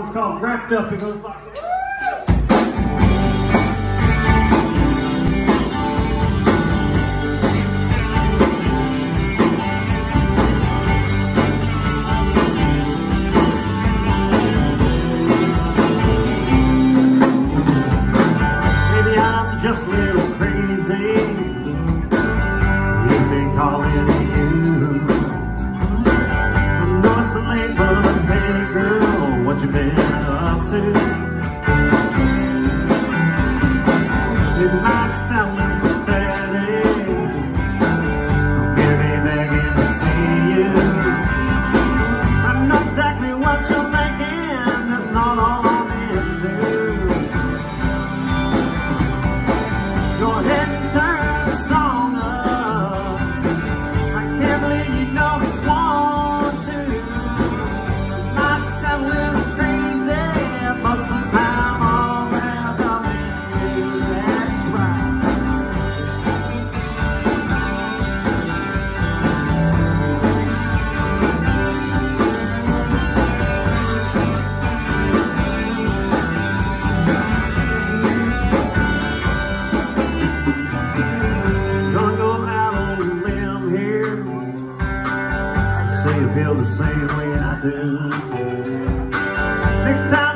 It's called Wrapped Up. It goes like just a little crazy. You've been calling it you. feel the same way I do. Next time.